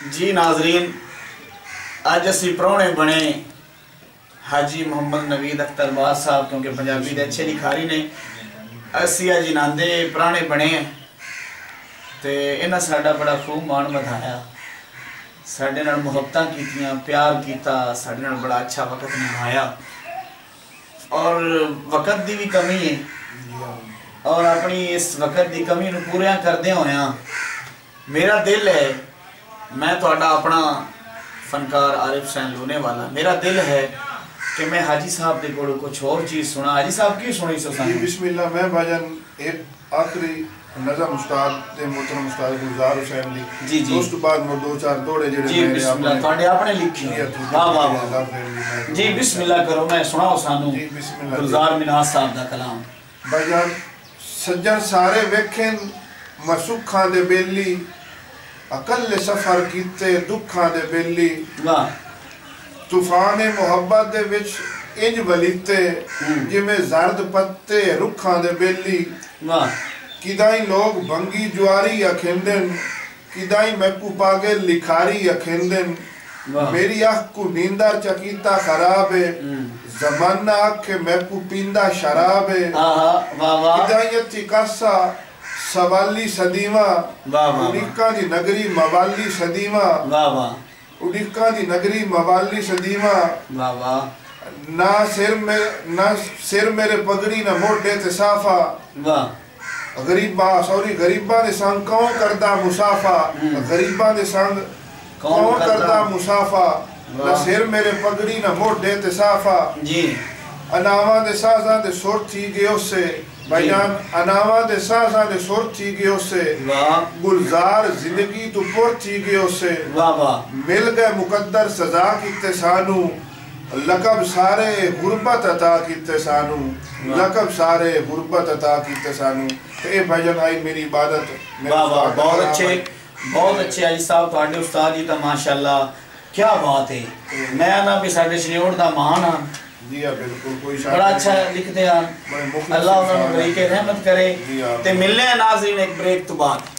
جی ناظرین اج اسی پرونے بنے حاجی محمد نوید اختر باز صاحب، کیونکہ پنجابی دے اچھے لکھاری نے۔ اسی اج ناندے پرانے بنے ہیں۔ تے انہاں ساڈا بڑا خوب مان بدھایا ساڈے نال محبتاں کیتیاں، پیار کیتا، ساڈے نال بڑا اچھا وقت نبھایا۔ اور وقت دی بھی کمی ہے۔ اور اپنی اس وقت دی کمی نو پورا کردے ہویاں۔ میرا دل ہے میں تو تہاڈا اپنا فنکار عارف سین لونے والا۔ میرا دل ہے کہ میں حاجی صاحب دے کوڑوں کچھ اور چیز سنا۔ حاجی صاحب کی سنی سو سنی؟ جی، بسم اللہ۔ میں بھاجن ایک آخری نظم استاد تے محترم استاد گلزار حسین لی جی جی۔ اس بعد میں دو چار دوڑے جڑے جی بسم اللہ۔ تہاڈے اپنے لکھے جی، واہ واہ واہ۔ جی بسم اللہ کرو۔ میں سنا ہو سانو۔ جی مناس صاحب دا کلام۔ بھائی سجن سارے ویکھن مسوکھاں دے بیلی اقل سفر کیتے دکھاں دے بیلی طوفان محبت دے وچ انج ولیتے جویں زرد پتے رکھاں دے بیلی کدائیں لوگ بھنگی جواری اکھیندن کدائیں میکو پاگے لکھاری اکھیندن میری آنکھ کو نیندہ چکیتا خراب ہے۔ زمانہ آنکھ کے میکو پیندہ شراب ہے۔ کدائیں تکاسا سوالی واہ اڈیکا دی نگری موالی واہ اڈیکا دی نگری موالی واہ نہ سر میں نہ سر میرے پگڑی نہ موٹے تے صافہ واہ غریباں سوری غریباں دے سنگ کون کردا مسافہ ہم۔ غریباں دے سنگ کون کردا مسافہ نہ۔ سر میرے پگڑی نہ موڈے تے صافہ جی اناواں دے سازاں دے سر تھی گئے سے بیان اناواں دے سازاں دے سر تھی گئے سے واہ۔ گلزار زندگی تو پر تھی گئے سے واہ واہ۔ مل گئے مقدر سزا کیتے سانو۔ لقب سارے غربت عطا کیتے سانو۔ واہ۔ لقب سارے غربت عطا کیتے سانو۔ تو اے بھجن آئی میری عبادت۔ واہ واہ۔ بہت اچھے۔ بہت اچھے۔ علی صاحب تواڈے استاد جی تا ماشاءاللہ۔ کیا بات ہے۔ میں نا بھی ساڈے شنیوڑ دا مہان ہاں۔ جی ہاں بالکل کوئی شاید بڑا اچھا لکھتے ہیں بڑے مخلص اللہ انہوں نے۔ بریک رحمت کرے جی ہاں۔ تے ملنے ہیں ناظرین ایک بریک تو بعد